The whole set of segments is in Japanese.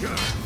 go!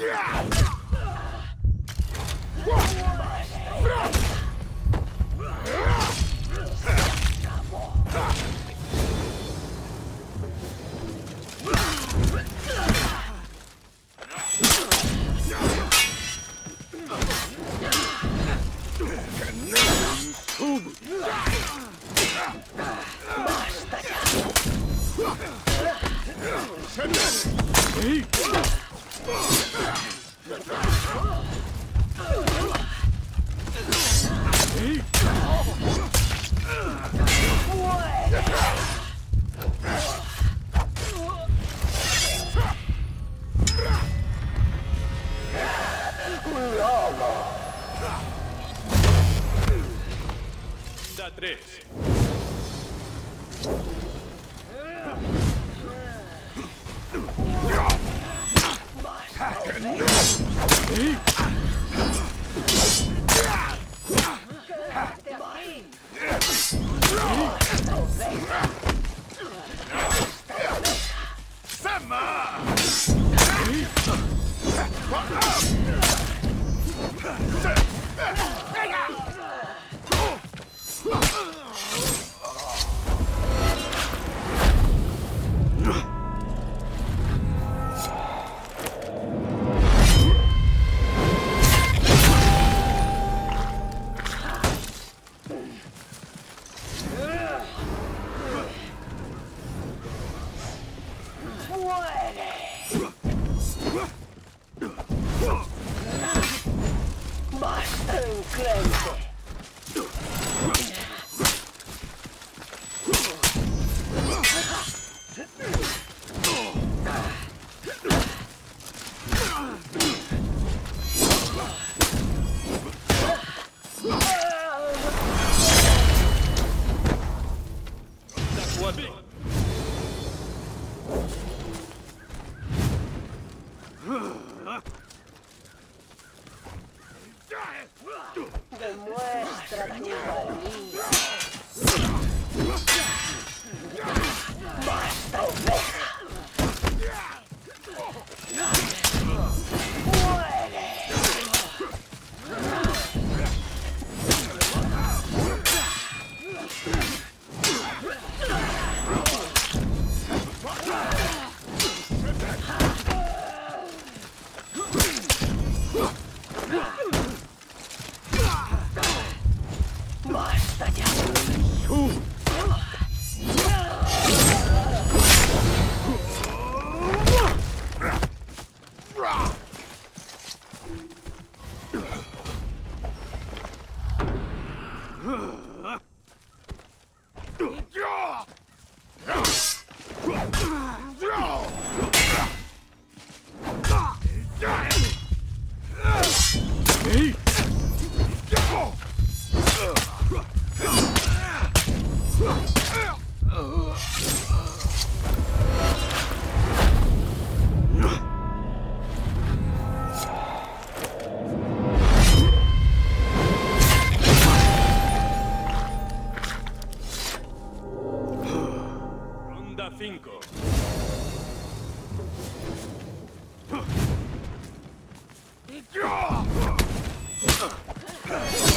Yeah! Ronda England. No! Huh?